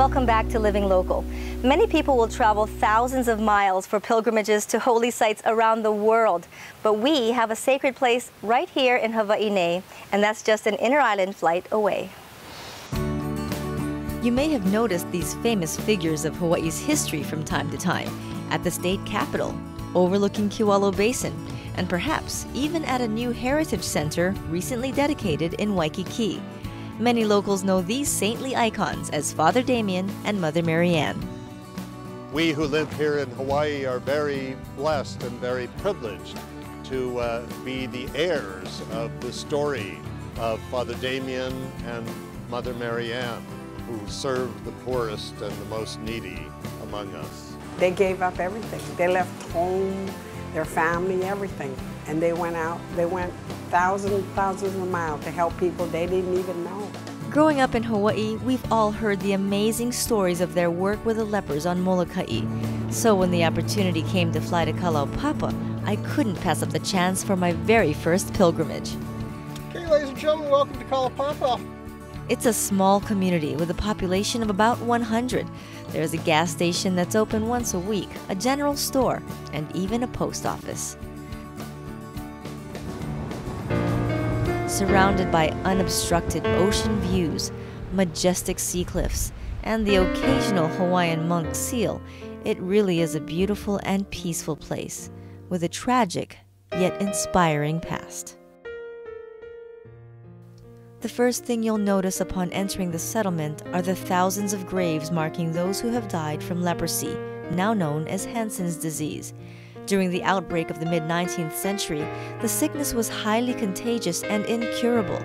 Welcome back to Living Local. Many people will travel thousands of miles for pilgrimages to holy sites around the world, but we have a sacred place right here in Hawaii, and that's just an inner island flight away. You may have noticed these famous figures of Hawaii's history from time to time at the state capitol, overlooking Kewalo Basin, and perhaps even at a new heritage center recently dedicated in Waikiki. Many locals know these saintly icons as Father Damien and Mother Marianne. We who live here in Hawaii are very blessed and very privileged to uh, be the heirs of the story of Father Damien and Mother Marianne, who served the poorest and the most needy among us. They gave up everything. They left home, their family, everything. And they went out, they went thousands, thousands of miles to help people they didn't even know. Growing up in Hawaii, we've all heard the amazing stories of their work with the lepers on Molokai. So when the opportunity came to fly to Kalaupapa, I couldn't pass up the chance for my very first pilgrimage. Okay, ladies and gentlemen, welcome to Kalaupapa. It's a small community with a population of about 100. There's a gas station that's open once a week, a general store, and even a post office. surrounded by unobstructed ocean views, majestic sea cliffs, and the occasional Hawaiian monk seal, it really is a beautiful and peaceful place with a tragic yet inspiring past. The first thing you'll notice upon entering the settlement are the thousands of graves marking those who have died from leprosy, now known as Hansen's disease. During the outbreak of the mid 19th century, the sickness was highly contagious and incurable.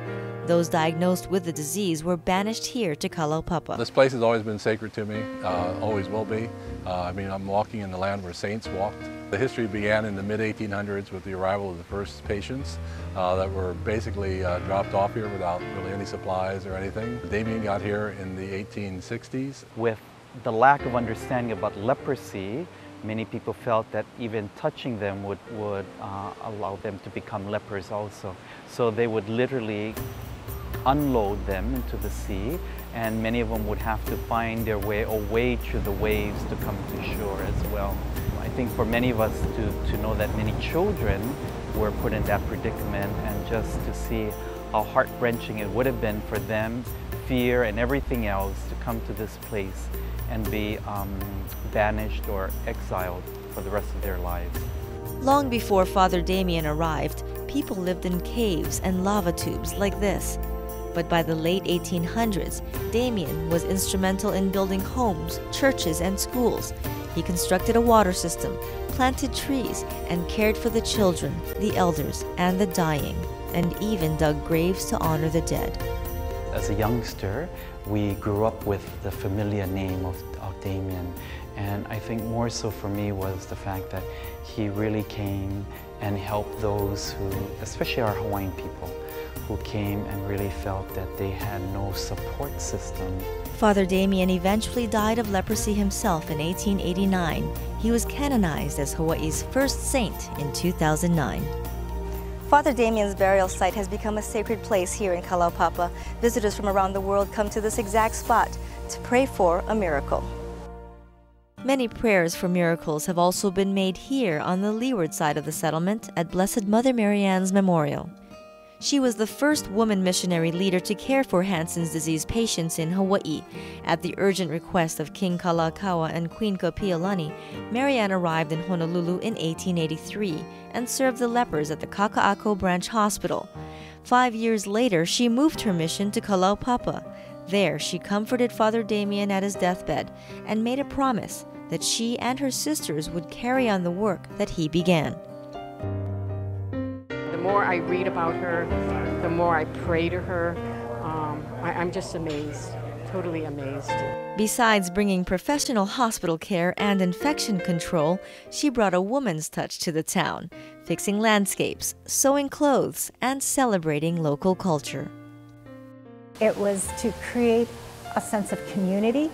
Those diagnosed with the disease were banished here to Kalaupapa. This place has always been sacred to me, uh, always will be. Uh, I mean, I'm walking in the land where saints walked. The history began in the mid-1800s with the arrival of the first patients uh, that were basically uh, dropped off here without really any supplies or anything. Damien got here in the 1860s. With the lack of understanding about leprosy, Many people felt that even touching them would, would uh, allow them to become lepers also. So they would literally unload them into the sea and many of them would have to find their way or through the waves to come to shore as well. I think for many of us to, to know that many children were put in that predicament and just to see how heart-wrenching it would have been for them, fear and everything else to come to this place and be um, banished or exiled for the rest of their lives. Long before Father Damien arrived, people lived in caves and lava tubes like this. But by the late 1800s, Damien was instrumental in building homes, churches, and schools. He constructed a water system, planted trees, and cared for the children, the elders, and the dying, and even dug graves to honor the dead. As a youngster, we grew up with the familiar name of, of Damien. And I think more so for me was the fact that he really came and helped those who, especially our Hawaiian people, who came and really felt that they had no support system. Father Damien eventually died of leprosy himself in 1889. He was canonized as Hawaii's first saint in 2009. Father Damien's burial site has become a sacred place here in Kalaupapa. Visitors from around the world come to this exact spot to pray for a miracle. Many prayers for miracles have also been made here on the leeward side of the settlement at Blessed Mother Marianne's Memorial. She was the first woman missionary leader to care for Hansen's disease patients in Hawaii. At the urgent request of King Kalakaua and Queen Kapiolani, Marianne arrived in Honolulu in 1883 and served the lepers at the Kaka'ako Branch Hospital. Five years later, she moved her mission to Kalaupapa. There, she comforted Father Damien at his deathbed and made a promise that she and her sisters would carry on the work that he began more I read about her, the more I pray to her. Um, I, I'm just amazed, totally amazed. Besides bringing professional hospital care and infection control, she brought a woman's touch to the town, fixing landscapes, sewing clothes, and celebrating local culture. It was to create a sense of community,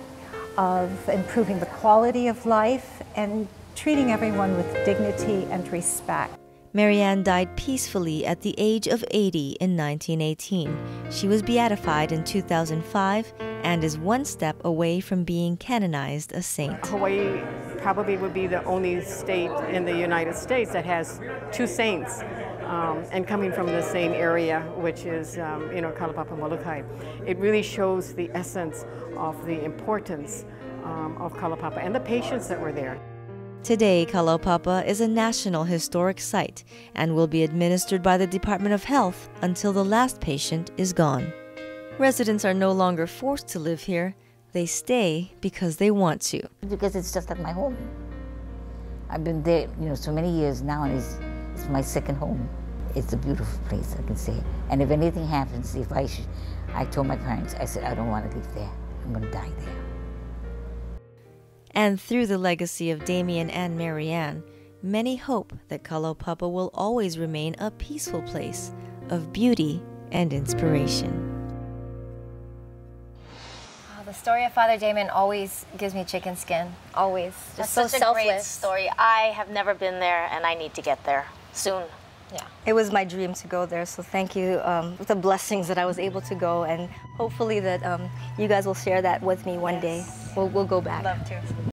of improving the quality of life, and treating everyone with dignity and respect. Marianne died peacefully at the age of 80 in 1918. She was beatified in 2005 and is one step away from being canonized a saint. Hawaii probably would be the only state in the United States that has two saints. Um, and coming from the same area, which is, um, you know, Kalaupapa Molokai, it really shows the essence of the importance um, of Kalaupapa and the patients that were there. Today, Kalaupapa is a National Historic Site and will be administered by the Department of Health until the last patient is gone. Residents are no longer forced to live here, they stay because they want to. Because it's just like my home. I've been there, you know, so many years now, and it's, it's my second home. It's a beautiful place, I can say. And if anything happens, if I should, I told my parents, I said, I don't want to live there. I'm going to die there. And through the legacy of Damien and Marianne, many hope that Kalaupapa will always remain a peaceful place of beauty and inspiration. Oh, the story of Father Damien always gives me chicken skin. Always. Just That's so such a selfless. great story. I have never been there, and I need to get there soon. Yeah. It was my dream to go there, so thank you um, for the blessings that I was able to go, and hopefully that um, you guys will share that with me one day. We'll, we'll go back. Love to.